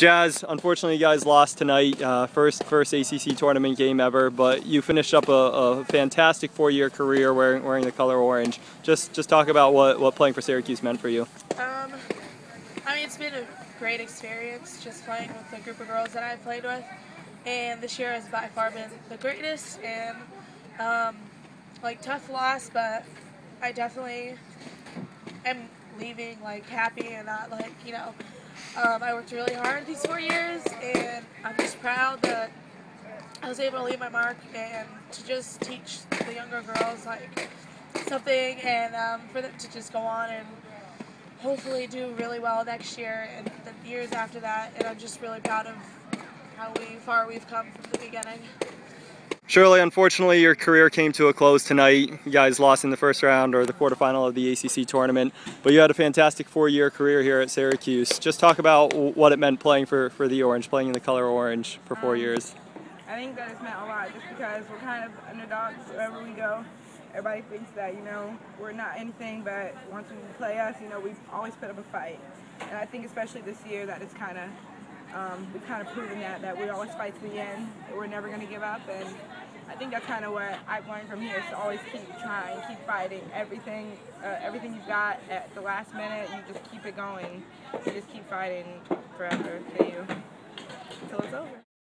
Jazz, unfortunately, you guys lost tonight. Uh, first, first ACC tournament game ever, but you finished up a, a fantastic four-year career wearing, wearing the color orange. Just, just talk about what, what playing for Syracuse meant for you. Um, I mean, it's been a great experience just playing with the group of girls that I've played with, and this year has by far been the greatest. And um, like tough loss, but I definitely am leaving like happy and not like you know um, I worked really hard these four years, and I'm just proud that I was able to leave my mark and to just teach the younger girls like something, and um, for them to just go on and hopefully do really well next year and the years after that. And I'm just really proud of how we, far we've come from the beginning. Shirley, unfortunately, your career came to a close tonight. You guys lost in the first round or the quarterfinal of the ACC tournament, but you had a fantastic four-year career here at Syracuse. Just talk about what it meant playing for, for the Orange, playing in the color orange for four um, years. I think that it's meant a lot just because we're kind of underdogs wherever we go. Everybody thinks that, you know, we're not anything, but once we play us, you know, we always put up a fight. And I think especially this year that it's kind of um, we've kind of proven that, that we always fight to the end, we're never going to give up, and I think that's kind of what I've learned from here, is to always keep trying, keep fighting, everything, uh, everything you've got at the last minute, you just keep it going, you just keep fighting forever, till you, until it's over.